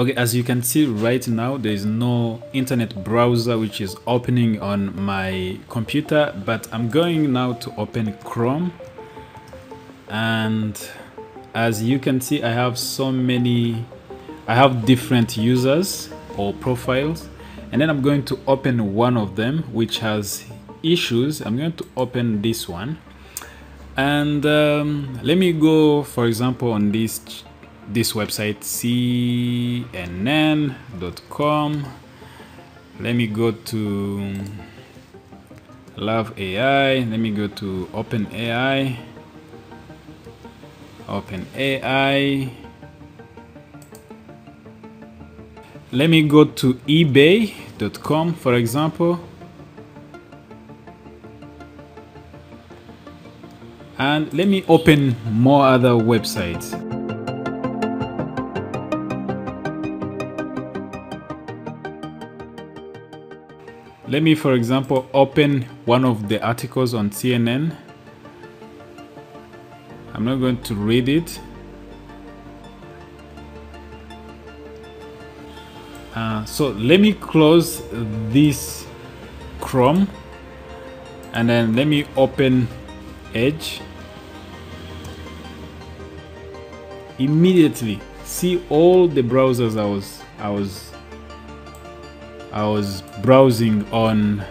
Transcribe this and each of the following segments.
okay as you can see right now there is no internet browser which is opening on my computer but i'm going now to open chrome. And as you can see i have so many i have different users or profiles. And then i'm going to open one of them which has issues. I'm going to open this one. And um, let me go for example on this this website cnn.com let me go to love ai let me go to open ai open ai let me go to ebay.com for example. And let me open more other websites let me for example open one of the articles on CNN I'm not going to read it. Uh, so let me close this Chrome and then let me open Edge. Immediately see all the browsers I was I was I was browsing on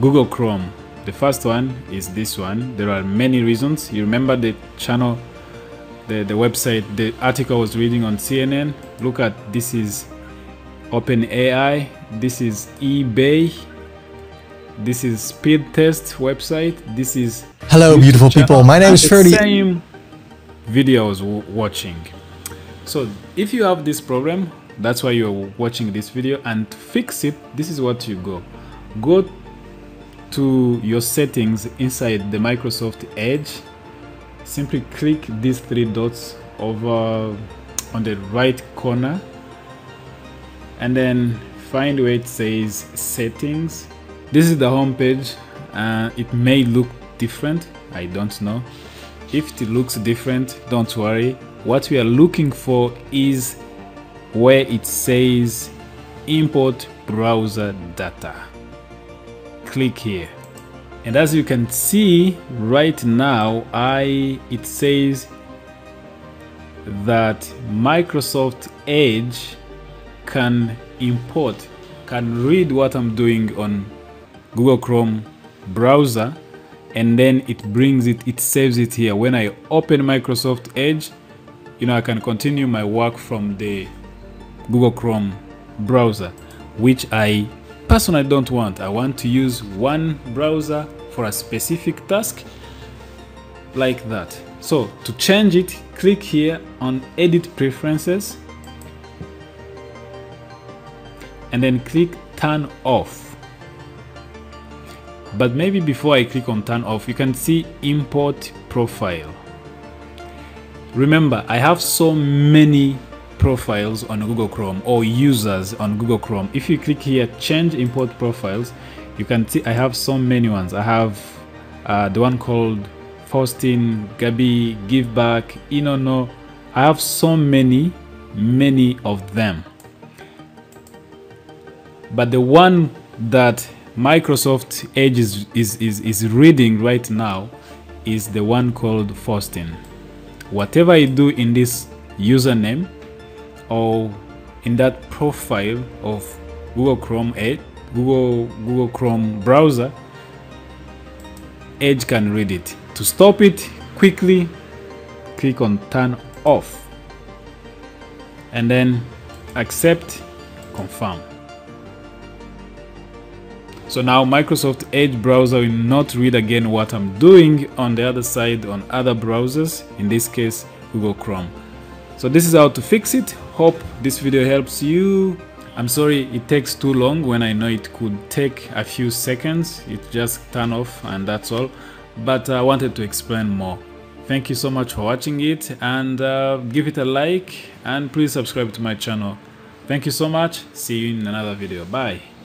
Google Chrome. The first one is this one. There are many reasons. You remember the channel, the, the website, the article I was reading on CNN. Look at this is OpenAI. This is eBay. This is Speed Test website. This is Hello, beautiful channel. people. My name is Ferdy. Same video I was watching. So if you have this problem, that's why you're watching this video and fix it, this is what you go. Go to your settings inside the Microsoft Edge. Simply click these three dots over on the right corner and then find where it says settings. This is the home page. Uh, it may look different. I don't know. If it looks different, don't worry. What we are looking for is where it says import browser data. Click here. And as you can see right now, I it says that Microsoft Edge can import, can read what I'm doing on Google Chrome browser and then it brings it, it saves it here. When I open Microsoft Edge, you know, I can continue my work from the Google Chrome browser, which I personally don't want. I want to use one browser for a specific task like that. So to change it, click here on Edit Preferences and then click Turn Off. But maybe before I click on Turn Off, you can see Import Profile. Remember, I have so many profiles on Google Chrome or users on Google Chrome. If you click here, change import profiles, you can see I have so many ones. I have uh, the one called Faustin, Gabi, Giveback, Inono. I have so many, many of them. But the one that Microsoft Edge is, is, is, is reading right now is the one called Faustin. Whatever I do in this username or in that profile of Google Chrome Edge, Google Google Chrome browser, Edge can read it. To stop it quickly, click on turn off and then accept confirm. So now Microsoft Edge browser will not read again what I'm doing on the other side on other browsers, in this case Google Chrome. So this is how to fix it. Hope this video helps you. I'm sorry it takes too long when I know it could take a few seconds. It just turn off and that's all. But I wanted to explain more. Thank you so much for watching it and uh, give it a like and please subscribe to my channel. Thank you so much. See you in another video. Bye.